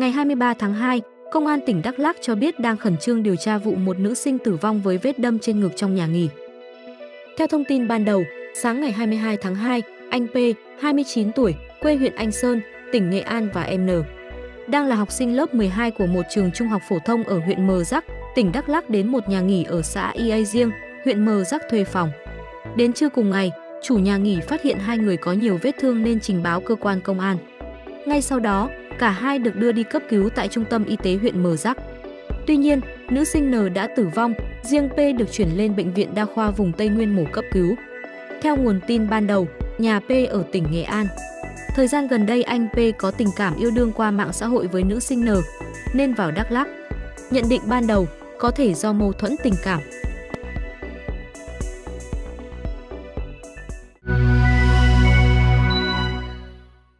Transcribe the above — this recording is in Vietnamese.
Ngày 23 tháng 2, Công an tỉnh Đắk Lắk cho biết đang khẩn trương điều tra vụ một nữ sinh tử vong với vết đâm trên ngực trong nhà nghỉ. Theo thông tin ban đầu, sáng ngày 22 tháng 2, anh P, 29 tuổi, quê huyện Anh Sơn, tỉnh Nghệ An và em N, đang là học sinh lớp 12 của một trường trung học phổ thông ở huyện Mờ Rắc, tỉnh Đắk Lắk đến một nhà nghỉ ở xã Ia Riêng, huyện Mờ Rắc thuê phòng. Đến trưa cùng ngày, chủ nhà nghỉ phát hiện hai người có nhiều vết thương nên trình báo cơ quan công an. Ngay sau đó, cả hai được đưa đi cấp cứu tại trung tâm y tế huyện Mờ Rắc. Tuy nhiên, nữ sinh N đã tử vong, riêng P được chuyển lên bệnh viện đa khoa vùng Tây Nguyên mổ cấp cứu. Theo nguồn tin ban đầu, nhà P ở tỉnh Nghệ An. Thời gian gần đây anh P có tình cảm yêu đương qua mạng xã hội với nữ sinh N, nên vào Đắk Lắk. Nhận định ban đầu, có thể do mâu thuẫn tình cảm,